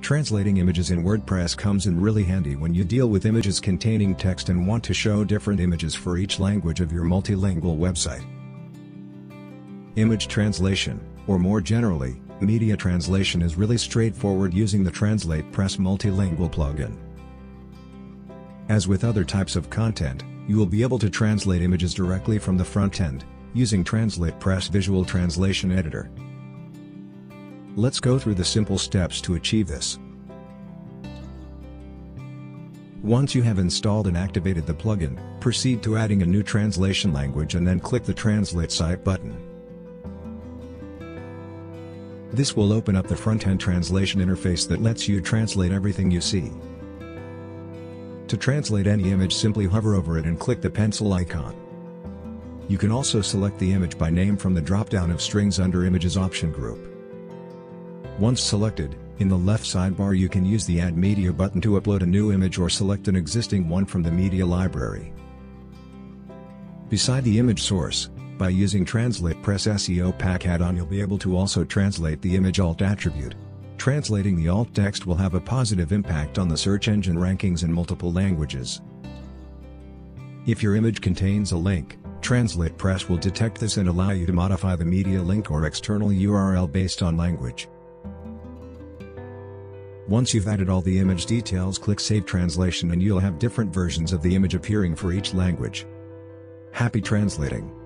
Translating images in WordPress comes in really handy when you deal with images containing text and want to show different images for each language of your multilingual website. Image translation, or more generally, media translation is really straightforward using the TranslatePress multilingual plugin. As with other types of content, you will be able to translate images directly from the front end, using TranslatePress Visual Translation Editor. Let's go through the simple steps to achieve this. Once you have installed and activated the plugin, proceed to adding a new translation language and then click the Translate Site button. This will open up the front-end translation interface that lets you translate everything you see. To translate any image simply hover over it and click the pencil icon. You can also select the image by name from the drop-down of strings under Images option group. Once selected, in the left sidebar you can use the Add Media button to upload a new image or select an existing one from the media library. Beside the image source, by using TranslatePress SEO Pack add-on you'll be able to also translate the image alt attribute. Translating the alt text will have a positive impact on the search engine rankings in multiple languages. If your image contains a link, TranslatePress will detect this and allow you to modify the media link or external URL based on language. Once you've added all the image details click Save Translation and you'll have different versions of the image appearing for each language. Happy translating!